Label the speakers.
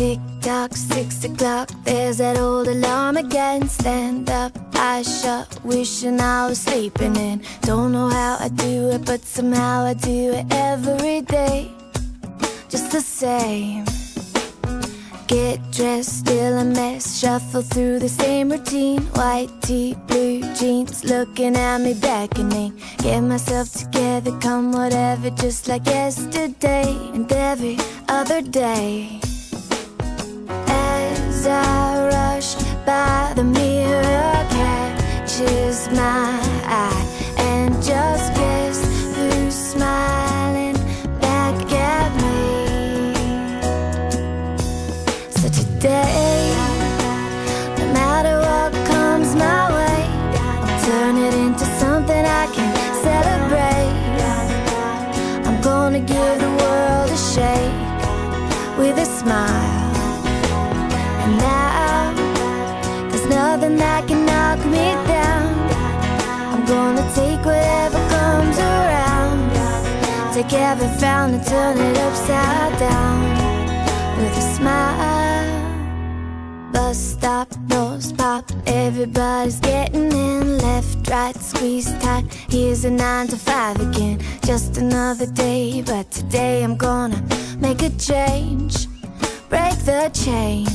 Speaker 1: Tick tock, six o'clock. There's that old alarm again. Stand up, eyes shut, wishing I was sleeping in. Don't know how I do it, but somehow I do it every day. Just the same. Get dressed, still a mess. Shuffle through the same routine. White tee, blue jeans, looking at me beckoning. Get myself together, come whatever, just like yesterday and every other day. Today, no matter what comes my way, I'll turn it into something I can celebrate. I'm gonna give the world a shake with a smile. And now, there's nothing that can knock me down. I'm gonna take whatever comes around. Take every frown and turn it upside down with a smile. Bus stop, doors pop, everybody's getting in. Left, right, squeeze tight. Here's a nine to five again. Just another day, but today I'm gonna make a change. Break the chain.